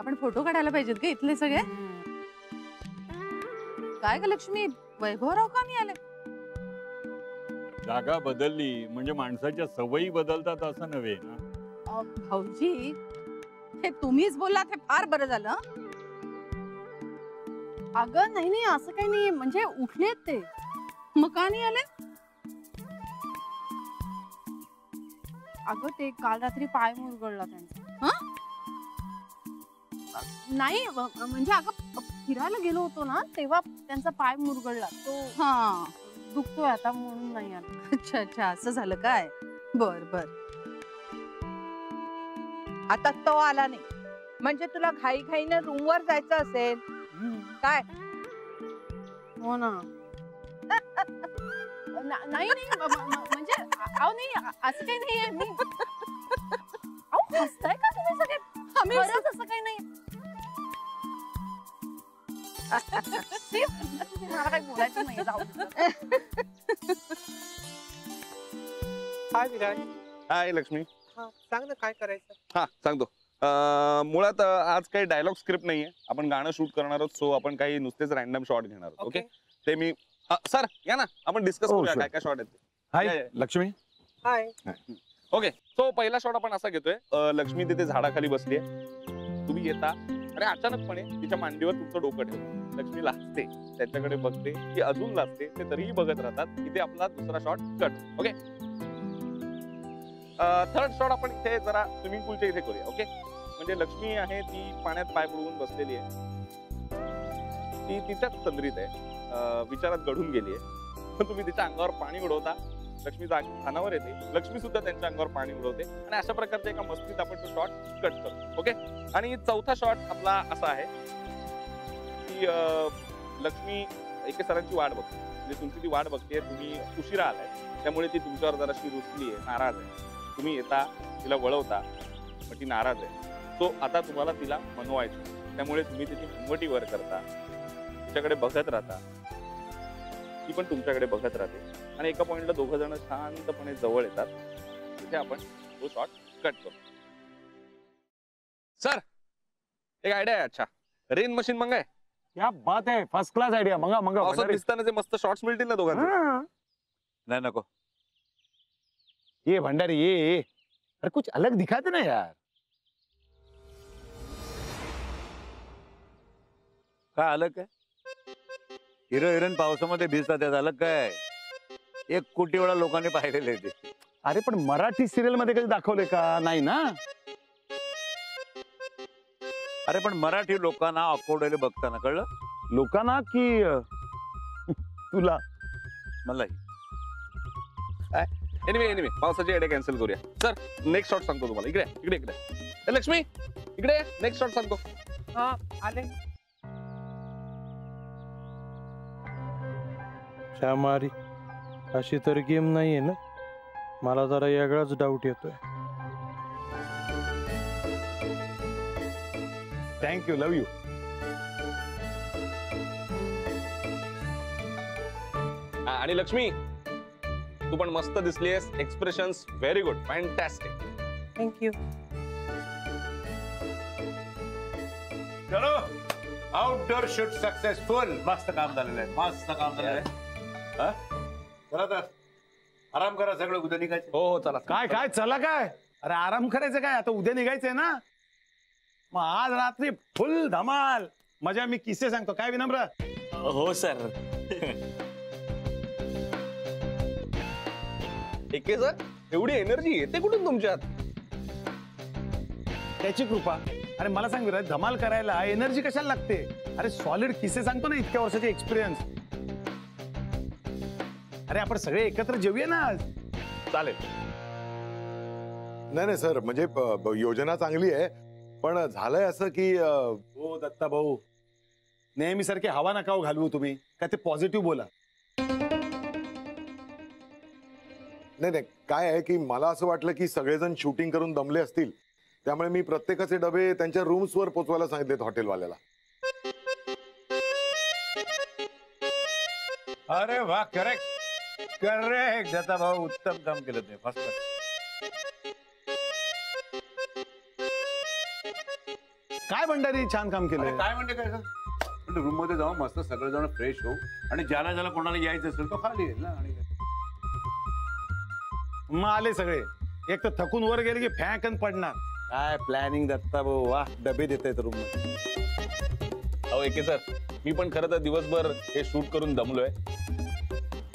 आपण फोटो काढायला पाहिजेत का इथले सगळे. काय ग लक्ष्मी? वैभवराव का नाही आले? जागा बदलली. म्हणजे माणसाच्या सवयी बदलतात असं नव्हे ना? अ, भाऊजी हे तुम्हीच बोललात हे फार बरं झालं हं? अगं नाही नाही असं काही नाही. म्हणजे उठलेत ते. मग का नाही आले? अगं ते काल रात्री पाय मुरगळला त्यांचा. हं? नाही व- म्हणजे अगं फिरायला गेलो होतो ना तेव्हा त्यांचा पाय मुरगळला तो हा. दुखतोय आता म्हणून नाही आला. अच्छा अच्छा असं झालं काय? बर बर. आता तो आला नाही. म्हणजे तुला घाई घाईनं रूमवर जायचं असेल? काय? हो ना. ना- नाही नाही म- म- म- म्हणजे अहो नाही असं काही नाहीये मी अहो हसताय का तुम्ही सगळे? आम्ही खरंच असं काही नाही. मला काही बोलायचं नाही जाऊ दे. हाय विराज. हाय लक्ष्मी. हा सांग ना काय करायचं? हा सांगतो. अं, मुळात अं, आज काही डायलॉग स्क्रिप्ट नाहीये. आपण गाणं शूट करणार आहोत सो आपण काही नुसतेच रॅन्डम शॉट घेणार आहोत ओके ते मी सर या ना. आपण डिस्कस हो, करूया sure. काय काय शॉट आहेत ते. हाय या, या. लक्ष्मी. हाय ओके सो पहिला शॉट आपण असा घेतोय. लक्ष्मी तिथे झाडाखाली बसली तुम्ही येता. आणि अचानकपणे तिच्या मांडीवर तुमचं डोकं ठेवतं लक्ष्मी लाजते. त्याच्याकडे बघते की अजून लाजते ते तरीही बघत राहतात इथे आपला दुसरा shot cut okay third shot आपण इथे जरा स्विमिंग पूलच्या इथे करूया. ओके म्हणजे लक्ष्मी आहे ती पाण्यात पाय पडवून बसलेली आहे. ती तिच्याच तंद्रीत आहे. विचारात घडून गेली आहे तुम्ही तिच्या अंगावर पाणी उडवता लक्ष्मी जाग येते. लक्ष्मी सुद्धा त्यांच्या अंगावर पाणी उडवते. आणि अशा प्रकारच्या एका मस्तीत आपण तो शॉट कट करतो. ओके आणि चौथा शॉट आपला असा आहे की लक्ष्मी एके सरांची वाट बघते. म्हणजे तुमची ती वाट बघते तुम्ही उशिरा आलाय. त्यामुळे ती तुमच्यावर जराशी रुचली आहे नाराज आहे. तुम्ही येता तिला वळवता मग ती नाराज आहे. सो आता तुम्हाला तिला मनवायचं त्यामुळे तुम्ही तिची हिंवटीवर करता. तिच्याकडे बघत राहता. ती पण तुमच्याकडे बघत राहते. आणि एका पॉइंटला दोघ जण शांतपणे जवळ येतात. तिथे आपण तो शॉट कट करू. सर एक आयडिया आहे अच्छा. रेन मशीन मंगाय. क्या बात आहे. फर्स्ट क्लास आयडिया मंगा मंगा. भंडारी. दिसताना जे मस्त शॉर्ट्स मिळतील ना दोघांना हाँ. नाही नको. ये भंडारी ये ये. अरे कुछ अलग दिखाते ना यार. काय अलग काय हिरो हिरोईन पावसामध्ये भिजतात त्यात अलग काय एक कोटी वेळा लोकांनी पाहिलेले ते. अरे पण मराठी सिरियलमध्ये कधी दाखवले का? नाही ना? अरे पण मराठी लोकांना अकोडेले बघताना कळलं? लोकांना की अं, तुला? मलाही. एनिवे एनिवे पावसाची आयडिया कॅन्सल करूया. सर नेक्स्ट शॉट सांगतो तुम्हाला. इकडे इकडे इकडे. ए, लक्ष्मी इकडे नेक्स्ट शॉट सांगतो. हा आले. श्यामारी अशी तर गेम नाहीये ना? मला जरा वेगळाच डाऊट येतोय. थँक्यू लव यू आणि लक्ष्मी तू पण मस्त दिसलीयस. Expressions very good fantastic thank you चलो. आउटडोर शूट सक्सेसफुल मस्त काम झालेलं आहे. मस्त काम झालेलं आहे. हा? चला तर. आराम करा सगळं उद्या निघायचं. हो हो चला काय काय चला काय? अरे आराम करायचं काय? आता उद्या निघायचंय ना? मग आज रात्री फुल धमाल. मजा मी किस्से सांगतो. काय विनम्र? हो सर. एके सर एवढी एनर्जी येते कुठून तुमच्यात? त्याची कृपा. अरे मला सांग विराज धमाल करायला एनर्जी कशाला लागते? अरे सॉलिड किस्से सांगतो ना इतक्या वर्षाचे एक्सपिरियन्स अरे आपण सगळे एकत्र जेवूया ना आज. चालेल. नाही नाही सर म्हणजे योजना चांगली आहे पण झालंय असं की हो दत्ता भाऊ. नेहमी सारखे हवा नका हो घालवू तुम्ही. काय ते पॉझिटिव्ह बोला. नाही नाही काय आहे की मला असं वाटलं की सगळेजण शूटिंग करून दमले असतील. त्यामुळे मी प्रत्येकाचे डबे त्यांच्या रूम्स वर पोचवायला सांगितलेत हॉटेलवाल्याला. अरे वा करेक्ट करेक्ट दत्ता भाऊ उत्तम काम केलं तुम्ही फ़र्स्ट काय भंडारी छान काम केलं काय म्हणते काय रूम मध्ये जाऊन मस्त सगळेजण फ्रेश होऊ आणि ज्याला ज्याला कोणाला यायचं असेल तो खाली येईल ना आणि मग आले सगळे. एक तर थकून वर गेले की फॅकन पडणार. काय प्लॅनिंग दत्ता भाऊ? वा डबे देत आहेत रूम अहो एके सर मी पण खरं तर दिवसभर हे शूट करून दमलोय.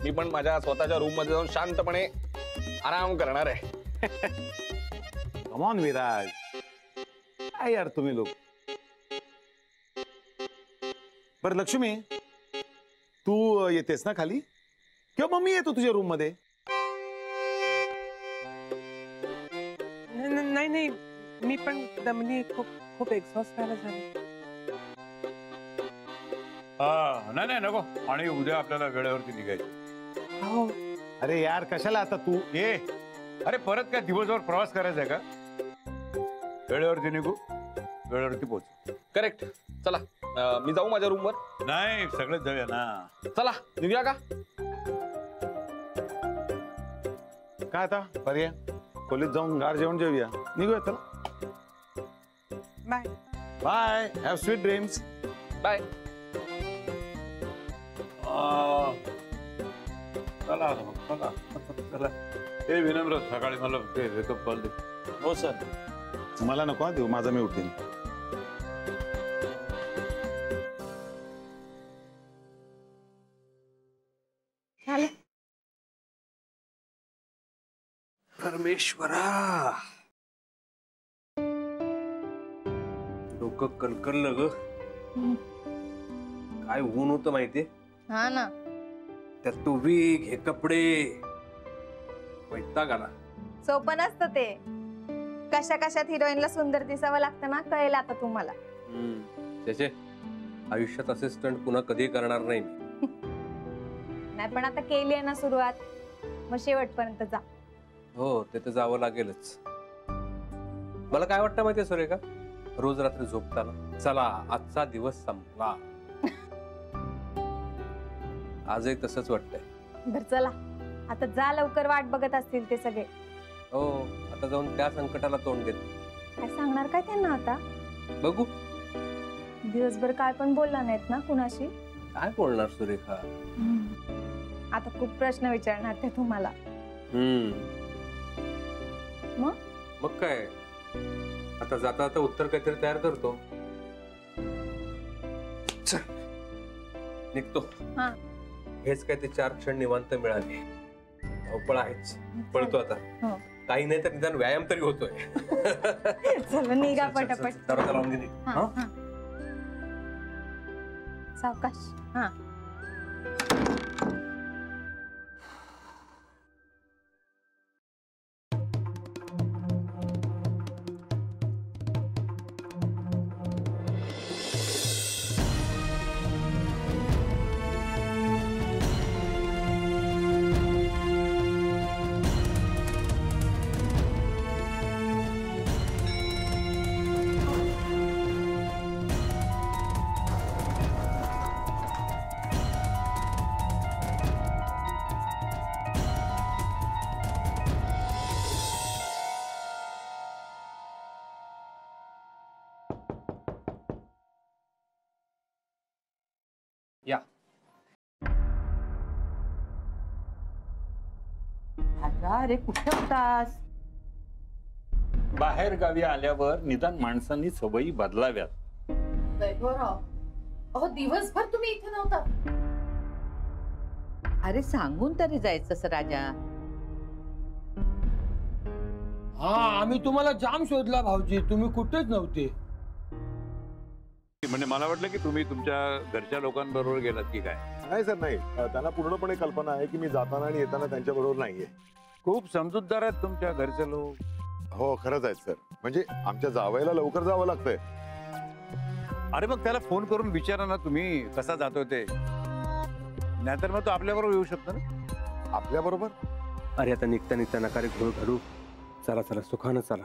मी पण माझ्या स्वतःच्या रूम मध्ये जाऊन शांतपणे आराम करणार आहे. कमॉन विराज काय यार तुम्ही लोक. बर लक्ष्मी तू येतेस ना खाली? किंवा मग मी येतो तुझ्या रूम मध्ये? नाही नाही. मी पण दमली खूप खूप एक्झॉस्ट व्हायला झाले. नाही नाही नको. आणि उद्या आपल्याला वेळेवरती निघायचं. हो. अरे यार कशाला आता तू? ये. अरे परत काय दिवसभर प्रवास करायचा आहे का? वेळेवरती निघू वेळेवरती पोहोच. करेक्ट चला. अं, मी जाऊ माझ्या रूमवर नाही सगळेच जाऊया ना. चला निघूया का? काय आता? पर्याय? खोलीत जाऊन गार जेवण जेवूया. निघूया चला. Bye bye have sweet dreams bye आ, चला चला चला। हे विनम्र सकाळी मला ते वेकअप कॉल दे. हो सर मला नको हा देऊ. माझा मी उठेन. परमेश्वरा. डोकं कलकललं ग. काय ऊन होतं माहितीये? हा ना. त्यात तो वीग हे कपडे. वैताग आला. सोपं नसतं ते. कशा कशात हिरोईनला सुंदर दिसावं लागतं ना कळेल आता तुम्हाला. त्याचे आयुष्यात असे स्टंट पुन्हा कधी करणार नाही नाही पण आता केली आहे ना सुरुवात. मग शेवटपर्यंत जा. हो ते तर जावं लागेलच. मला काय वाटतं माहितीये सुरेखा? रोज रात्री झोपताना चला आजचा दिवस संपला. आजही तसंच वाटतंय. बर चला. आता जा लवकर वाट बघत असतील ते सगळे. हो आता जाऊन त्या संकटाला तोंड देत. काय सांगणार काय त्यांना आता? बघू. दिवसभर काय पण बोलला नाहीत ना कुणाशी? काय बोलणार सुरेखा? आता खूप प्रश्न विचारणार ते तुम्हाला. हम्म. मग? मग काय? आता जाता जाता उत्तर काहीतरी तयार करतो. चल. निघतो. हा. हेच काय ते चार क्षण निवांत मिळाले धावपळ आहेच पळतो आता हो. काही नाही तर निदान व्यायाम तरी होतोय चला निघा पटापट. दरवाजा लावून नीट. हा, हा अरे कुठे होतास? बाहेर गावी आल्यावर निदान माणसांनी सवयी बदलाव्यात. वैभवराव अहो दिवसभर तुम्ही इथे नव्हता. अरे सांगून तरी जायचं राजा. हा आम्ही तुम्हाला जाम शोधला भाऊजी. तुम्ही कुठेच नव्हते. म्हणजे मला वाटलं की तुम्ही तुमच्या घरच्या लोकांबरोबर गेलात की काय? नाही सर नाही. त्यांना पूर्णपणे कल्पना आहे की मी जाताना आणि येताना त्यांच्या बरोबर नाहीये. खूप समजूतदार आहेत तुमच्या घरचे लोक. हो खरंच आहेत सर. म्हणजे आमच्या जावयाला लवकर जावं लागतंय. अरे मग त्याला फोन करून विचारा ना तुम्ही कसा जातोय ते. नाहीतर मग तो आपल्याबरोबर येऊ शकतो ना? आपल्या बरोबर अरे आता निघता निघता नका रे घोळ घालू चला चला सुखानं चला.